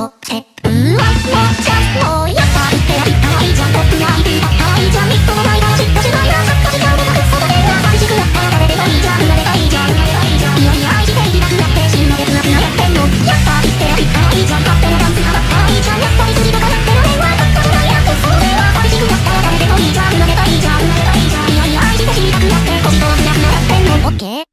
そって、うん。わ、ちゃん、もやったってやりたいじゃん、僕やりたいじゃん、みっともないな、しっかしないな、さっかしかめなく、その手寂しくなったら誰でもいいじゃん、なればいいじゃん、なればいいじゃん、いやいや、愛していなくなって、死ぬでくなくなってん。の、やったってやりたいじゃん、勝手なダンスがなったいじゃん、やったりするとかやってられわ、かっこないやつ、その手寂しくなったら誰でもいいじゃん、なればいい、いじゃん、いやいや、愛していなくなって、腰となくなってん。の、オッケー